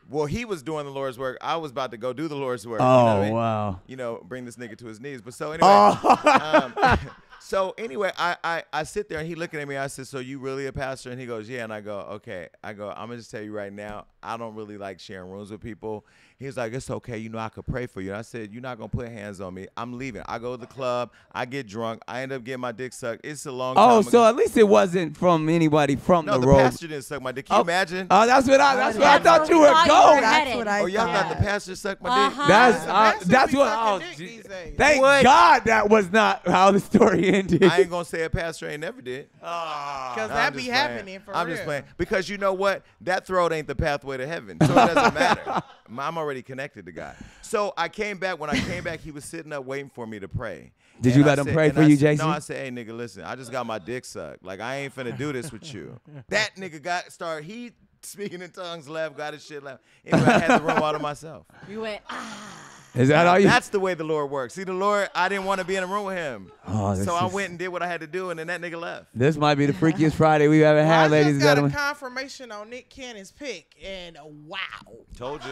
Well, he was doing the Lord's work. I was about to go do the Lord's work. you know I Oh mean? wow. You know, bring this nigga to his knees. But so anyway. Oh. um, so anyway, I, I I sit there and he looking at me. I said, "So you really a pastor?" And he goes, "Yeah." And I go, "Okay." I go, "I'm gonna just tell you right now. I don't really like sharing rooms with people." He's like, "It's okay. You know, I could pray for you." And I said, "You're not gonna put hands on me. I'm leaving. I go to the club. I get drunk. I end up getting my dick sucked. It's a long time." Oh, ago. so at least it wasn't from anybody from no, the, the road. pastor didn't suck my dick. Can you Oh, imagine? Oh, that's what I. That's what I thought you were going. were That's what I oh, y'all thought thought. the pastor sucked my Uh-huh. dick? That's, uh, that's what. sucking Oh, dick gee- thank What? God that was not how the story ended. I ain't gonna say a pastor ain't never did. Because I'm that just be playing. happening for I'm real. just playing because you know what? That throat ain't the pathway to heaven, so it doesn't matter. I'm already connected to God. So I came back. When I came back, he was sitting up waiting for me to pray. Did And you I let him said- pray for I you, said- Jason? No, I said, "Hey, nigga, listen. I just got my dick sucked. Like I ain't finna do this with you." That nigga got started. He speaking in tongues, left, got his shit left. Anyway, I had the room all to myself. You went. Ah. Is that all you? That's the way the Lord works. See, the Lord, I didn't want to be in a room with him. Oh, this so I is- went and did what I had to do, and then that nigga left. This might be the freakiest Friday we've ever had, I ladies and just got a confirmation on Nick Cannon's pick, and wow. Told you.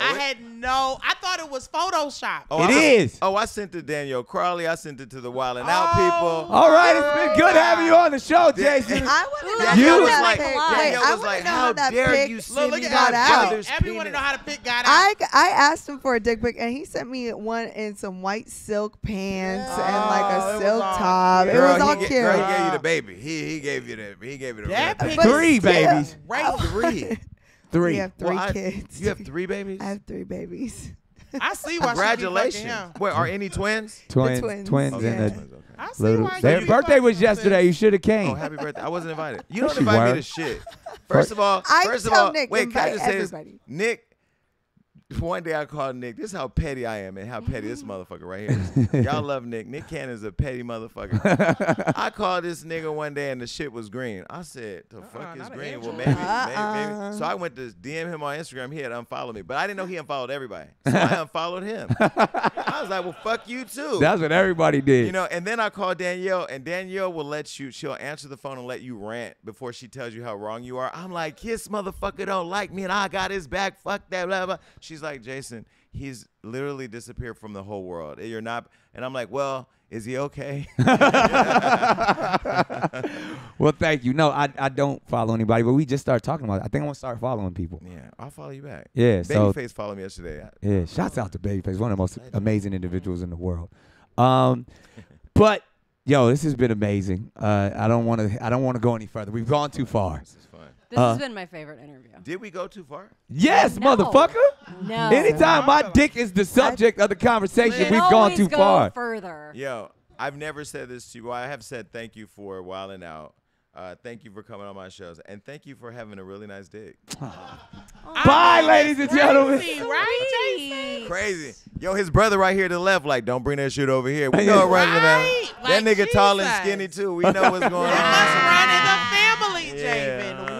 I oh, had no. I thought it was Photoshop. Oh, It I is. Oh, I sent it to Danielle Crawley. I sent it to the Wild 'N Out Oh. people. All right, it's been good having you on the show, Jason. I want to know Danielle how was that like, pic- wait, Danielle I was wanna like, know how that dare pic you Look, send look me at got my Abby. out. brother's Abby to penis? know how to pick got out. I, I asked him for a dick pic and he sent me one in some white silk pants and like Oh, a it was silk all top. It cute. was Girl, all he, ga- cute. girl, he gave you the baby. He he gave you the he gave you the that real pic thing. is Three babies. Right. Three. Three. We have three Well, I- kids. You have three babies. I have three babies. I see why Congratulations. She be fucking him. Wait, are any twins? Twins, twins, twins, Okay, and yeah. a twins, okay. I see little. why Their birthday was yesterday. sis. You should have came. Oh, happy birthday! I wasn't invited. You don't you invite me to shit. First of all, I first of all, Nick, wait, can I invite just say this? Nick, one day I called Nick. This is how petty I am and how petty this motherfucker right here is. Y'all love Nick. Nick Cannon's a petty motherfucker. I called this nigga one day and the shit was green. I said, the fuck Uh-uh, is green? Well, maybe, maybe, Uh-uh. maybe. So I went to DM him on Instagram. He had unfollowed me, but I didn't know he unfollowed everybody. So I unfollowed him. I was like, well, fuck you too. That's what everybody did. You know, and then I call Danielle, and Danielle will let you. She'll answer the phone and let you rant before she tells you how wrong you are. I'm like, his motherfucker don't like me, and I got his back. Fuck that, blah blah. She's like, Jason, he's literally disappeared from the whole world. And you're not, and I'm like, well, is he okay? well, thank you. No, I, I don't follow anybody, but we just started talking about it. I think I'm gonna start following people. yeah, I'll follow you back. Yeah, so Babyface followed me yesterday. yeah, shouts out to Babyface, one of the most amazing individuals in the world. Um, but yo, this has been amazing. Uh, I don't want to. I don't want to go any further. We've gone too far. This is fun. This Uh, has been my favorite interview. Did we go too far? Yes, No. motherfucker. No. Anytime my dick is the subject of the conversation, we've gone too go far. Further. Yo, I've never said this to you. Well, I have said thank you for wilding out. Uh, thank you for coming on my shows, and thank you for having a really nice dick. Bye, ladies and gentlemen. Crazy, right, Jason? Crazy. Yo, his brother right here to the left, like, don't bring that shit over here. We know it runs with Right, that. That like nigga tall and skinny too. We know what's going That's on. running the family, Yeah. Javen.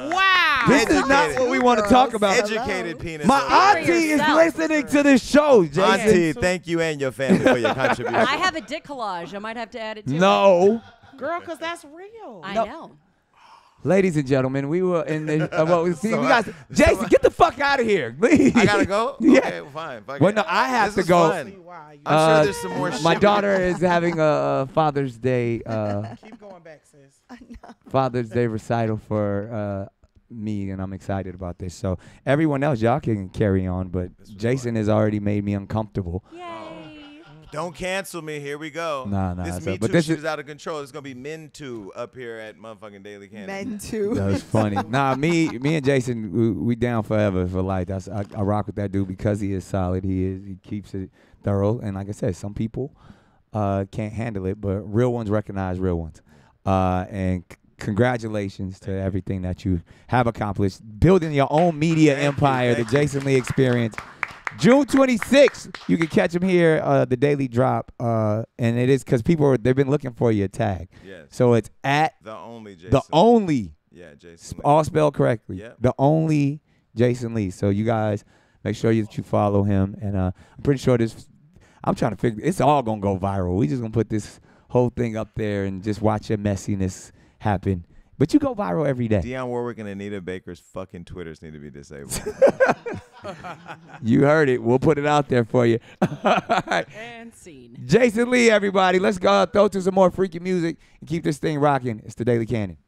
Wow. This is not what we want to talk about. Educated penis. My over Speak for auntie is listening to this show, Jason. Auntie, thank you and your family for your contribution. I have a dick collage. I might have to add it too. No. Girl, because that's real. I No. know. Ladies and gentlemen, we were in the. Uh, well, see, So we I- got Jason. Get the fuck out of here, please. I gotta go. Yeah. Okay, well, fine. Fuck Well, no, I have This to is go. fun. See why. I'm Uh, sure there's some more shit. My daughter is having a, uh Father's Day uh, keep going back, sis. Father's Day recital for uh, me, and I'm excited about this. So everyone else, y'all can carry on, but Jason has already made me uncomfortable. Yay. Don't cancel me. Here we go. Nah, nah, This so- Me but Too this shit is- is out of control. It's gonna be Men Too up here at motherfucking Daily Candy. Men too. That was funny. nah, me, me and Jason, we, we down forever for life. That's I, I rock with that dude because he is solid. He is. He keeps it thorough. And like I said, some people uh, can't handle it, but real ones recognize real ones. Uh, and c- congratulations to everything that you have accomplished, building your own media empire, the Jason Lee Experience. June 26th, you can catch him here, uh, the Daily Drop, uh, and it is because people are, they've been looking for your tag. Yes. So it's at The only Jason. the only Yeah, Jason. Lee. all spelled correctly. Yep. The only Jason Lee. So you guys make sure you, that you follow him. And uh, I'm pretty sure this. I'm trying to figure. It's all gonna go viral. We just gonna put this whole thing up there and just watch your messiness happen. But you go viral every day. Dionne Warwick and Anita Baker's fucking Twitters need to be disabled. You heard it. We'll put it out there for you. All right. And scene. Jason Lee, everybody. Let's go throw to some more freaky music and keep this thing rocking. It's the Daily Cannon.